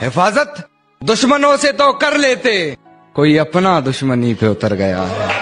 हिफाजत? दुश्मनों से तो कर लेते। कोई अपना दुश्मनी पे उतर गया है।